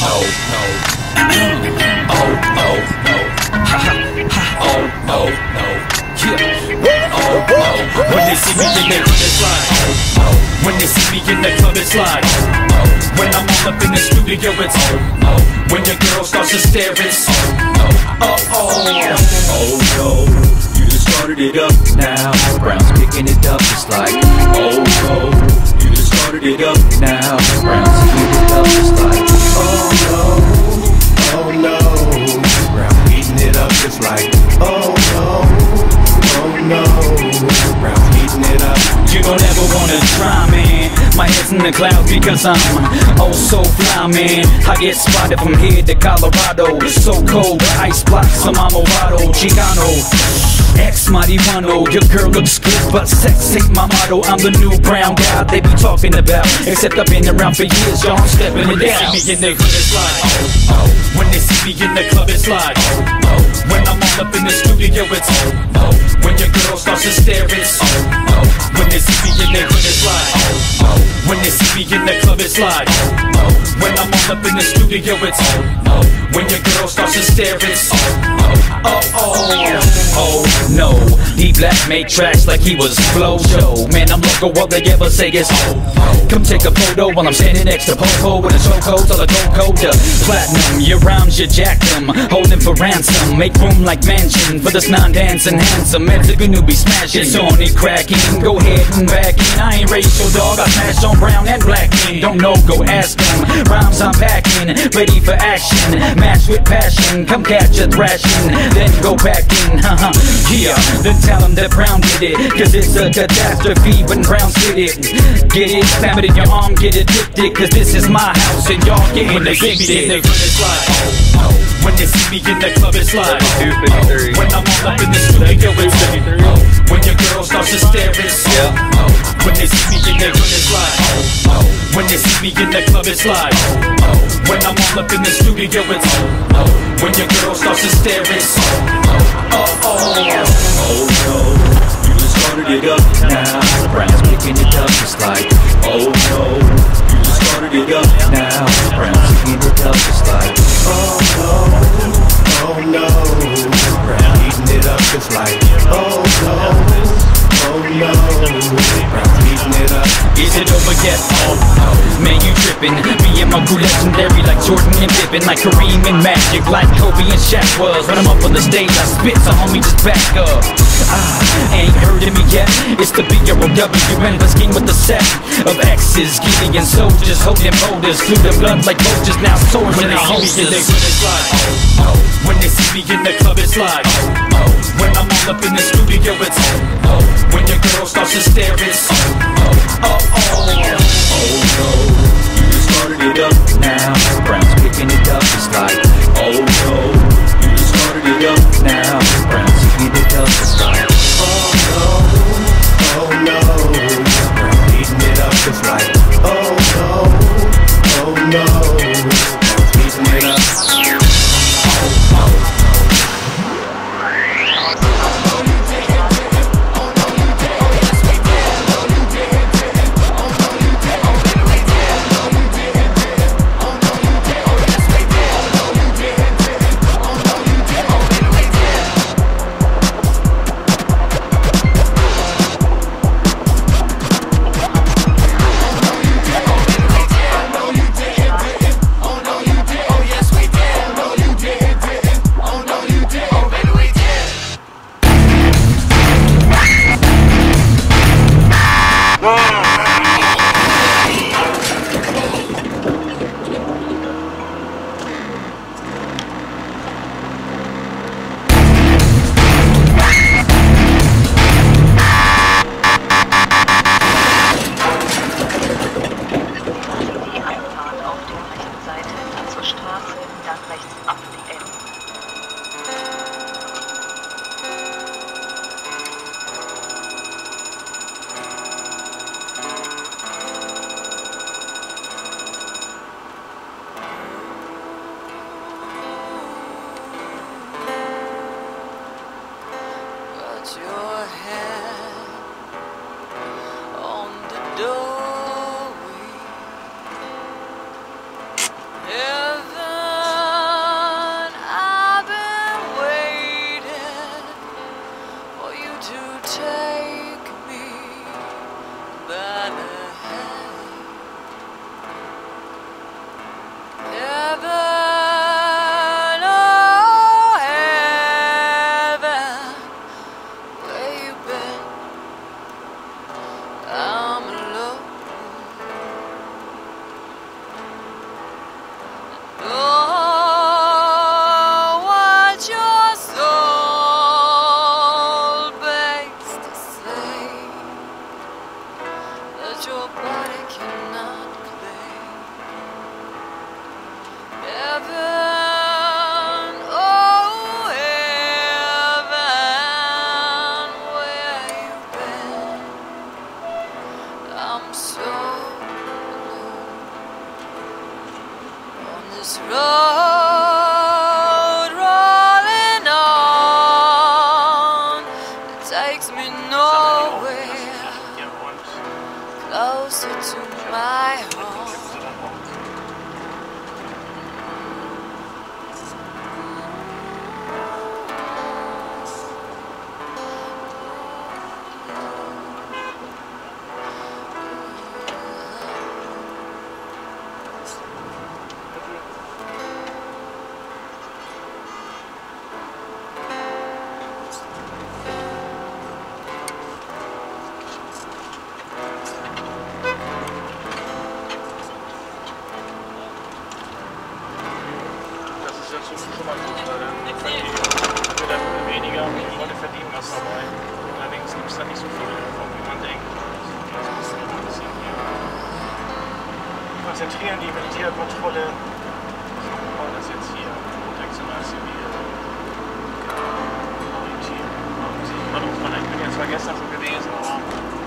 no, no. oh, no, no. Ha, ha, ha. Oh, no, no. Yeah. Oh, no. When they see me in the club, it's like, oh, no. When they see me in the club, it's like, oh, no. When I'm all up in the studio, it's, oh, no. When your girl starts to stare, it's, oh, no. Oh, oh. Oh, oh no. You just started it up now. Brown's picking it up, it's like, oh, no. You just started it up now. Brown's don't ever wanna try, man. My head's in the clouds because I'm oh so fly, man. I get spotted from here to Colorado. So cold, ice blocks, some Amovado, Chicano. Ex Marijuano, your girl looks good, but sex ain't my motto. I'm the new brown guy they be talking about. Except I've been around for years, y'all. I'm stepping it down. When they see me in the club, it's like, oh, oh. When they see me in the club, it's like, oh, oh. When I'm all up in the studio, it's oh, oh. When your girl starts to stare, it's oh, oh. When they see me in the in the club, it's like. When I'm all up in the studio, it's oh. When your girl starts to stare, it's oh, oh, oh, oh. No, D Black made tracks like he was Flow Show. Man, I'm local, all they ever say is oh. Come take a photo while I'm standing next to Popo with a chokehold till I go code to platinum. Your rhymes, you jack them, holding for ransom. Make room like mansion for this non-dancing handsome. It's a new be smashing. It cracking. Go ahead and back in. I ain't racial dog. I smash on brown and black men. Don't know, go ask them. Rhymes I'm packing, ready for action. Match with passion. Come catch a thrashing, then go back in. Haha, yeah. Then tell them that Brown did it. Cause it's a catastrophe when Brown did it. Get it, slam it in your arm, get addicted. Cause this is my house and y'all getting evicted. When it's like, oh, oh. When they see me in the club, it's like, oh. When I'm all up in the studio, it's oh. When your girl starts to stare, it's oh. When they see me in the club, it's oh, oh. When they see me in the club, it's oh, oh. When I'm all up in the studio, it's oh, oh. When your girl starts to stare, it's oh, oh, oh, oh. Oh no, you just started it up now. Brown's picking it up, it's like, oh no, you just started it up now. Brown's it over yet? Oh, oh, man, you trippin'. Me and my crew legendary like Jordan and Pippen, like Kareem and Magic, like Kobe and Shaq was. When I'm up on the stage, I spit, so homie, just back up. Ah, ain't heard of me yet. It's the and the scheme with the set of X's. Gideon soldiers holding boulders through the blood like vultures. Now swords in our holsters. When they see me in the club, it's like, oh, oh. When they see me in the club, it's like, oh, oh. When I'm all up in the studio, it's oh, oh. When your girl starts to stare, it's oh, Burn. das ist schon mal gut, weil dann könnt ihr dann weniger Leute verdienen was dabei. Allerdings gibt es da nicht so viele davon, wie man denkt. Das ist ein bisschen hier. Konzentrieren die Militärkontrolle. So, wir wollen das jetzt hier. Kodex in zivil. Äh, Orientieren. Ich bin jetzt zwar gestern schon gewesen, aber.